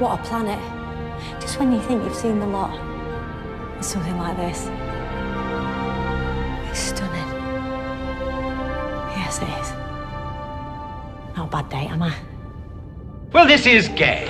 What a planet. Just when you think you've seen the lot, there's something like this. It's stunning. Yes, it is. Not a bad day, am I? Well, this is gay.